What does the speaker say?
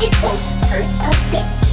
it won't hurt a bit.